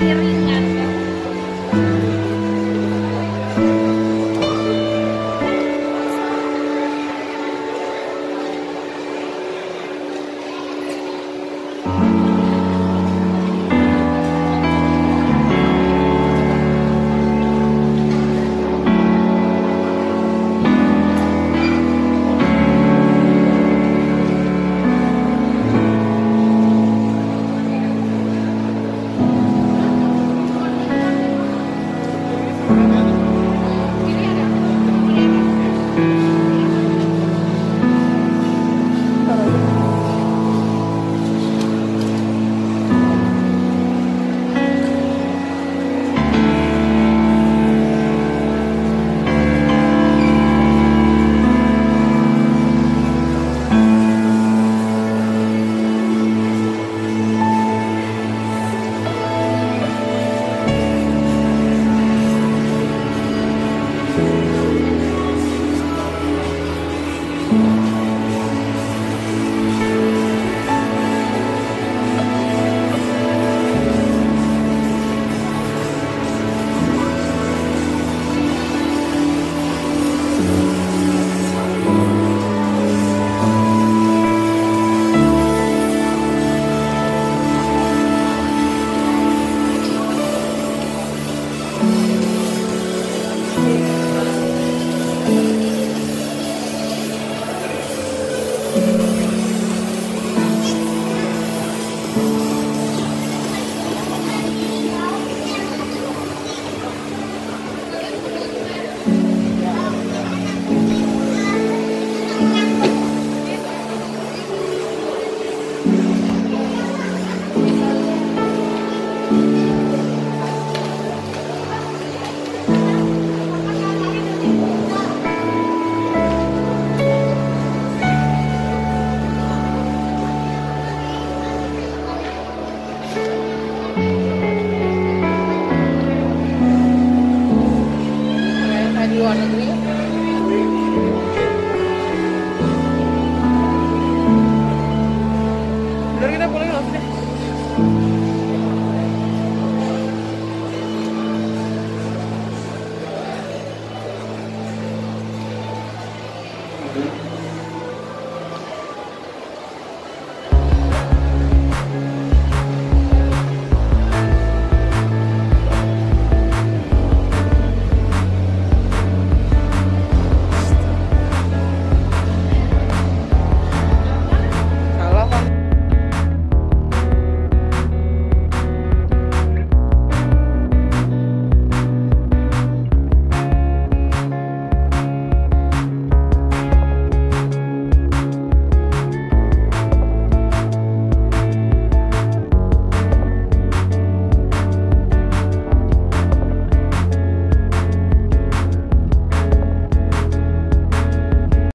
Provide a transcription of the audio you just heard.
piringan Udah kita pulang langsung deh.